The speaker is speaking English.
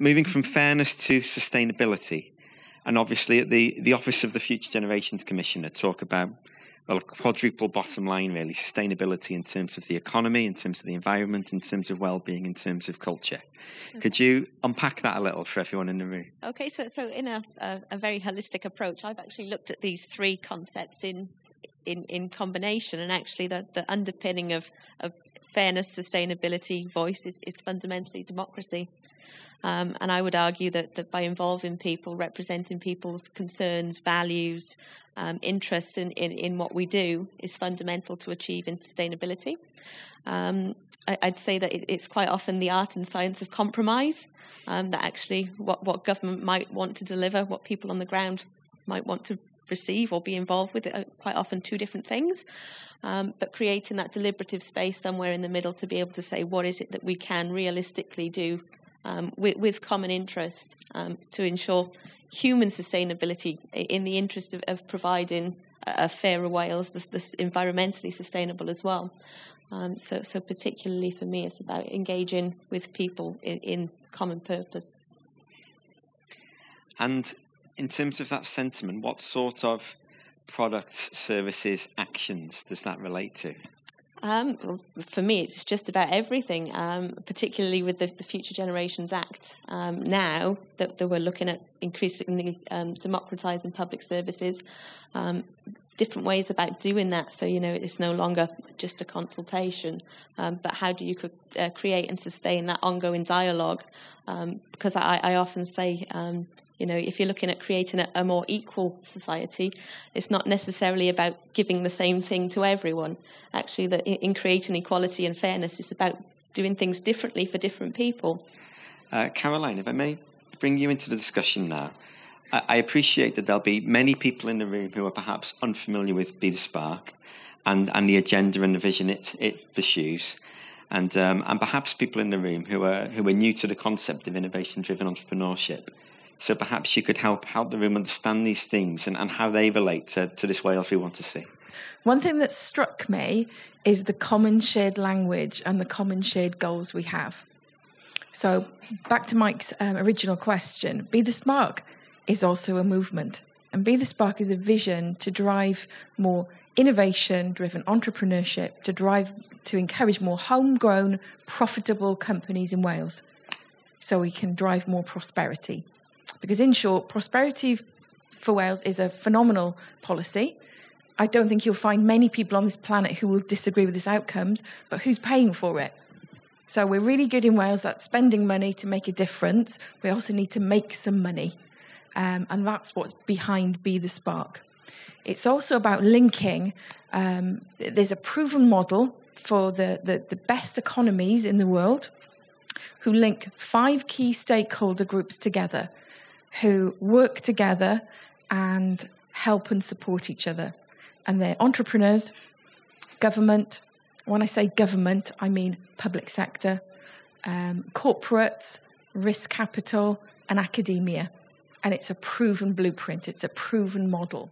moving from fairness to sustainability, and obviously at the, the Office of the Future Generations Commissioner talk about well, a quadruple bottom line, really sustainability in terms of the economy, in terms of the environment, in terms of well-being, in terms of culture. Okay. Could you unpack that a little for everyone in the room? Okay, so so in a, a, a very holistic approach, I've actually looked at these three concepts in in, in combination, and actually the, the underpinning of, of fairness, sustainability, voice is, is fundamentally democracy. Um, and I would argue that, that by involving people, representing people's concerns, values, um, interests in, in, in, what we do is fundamental to achieving sustainability. Um, I, would say that it, it's quite often the art and science of compromise, um, that actually what, what government might want to deliver, what people on the ground might want to receive or be involved with, are quite often two different things. Um, but creating that deliberative space somewhere in the middle to be able to say what is it that we can realistically do um, with, with, common interest um, to ensure human sustainability in the interest of, of providing a, fairer Wales that's, environmentally sustainable as well. Um, so, so particularly for me, it's about engaging with people in, in common purpose. And in terms of that sentiment, what sort of products, services, actions does that relate to? Um, for me, it's just about everything, um, particularly with the, the, Future Generations Act. Um, now that, that, we're looking at increasingly um, democratising public services, um, different ways about doing that. So, you know, it's no longer just a consultation, um, but how do you uh, create and sustain that ongoing dialogue? because I, I, often say, you know, if you're looking at creating a, a, more equal society, it's not necessarily about giving the same thing to everyone. Actually, that in creating equality and fairness, it's about doing things differently for different people. Uh, Caroline, if I may bring you into the discussion now. I, appreciate that there'll be many people in the room who are perhaps unfamiliar with Be the Spark and, and the agenda and the vision it, it pursues. And, um, and perhaps people in the room who are, who are new to the concept of innovation driven entrepreneurship. So perhaps you could help help the room understand these things and, and how they relate to, to this Wales we want to see. One thing that struck me is the common shared language and the common shared goals we have. So, back to Mike's um, original question Be the Spark is also a movement. And Be the Spark is a vision to drive more innovation driven entrepreneurship, to drive, to encourage more homegrown, profitable companies in Wales so we can drive more prosperity. Because, in short, prosperity for Wales is a phenomenal policy. I don't think you'll find many people on this planet who will disagree with its outcomes, but who's paying for it? So, we're really good in Wales at spending money to make a difference. We also need to make some money. Um, and that's what's behind Be the Spark. It's also about linking, um, there's a proven model for the, the, the best economies in the world who link five key stakeholder groups together who work together and help and support each other. And they're entrepreneurs, government. When I say government, I mean public sector, um, corporates, risk capital, and academia. And it's a proven blueprint, it's a proven model.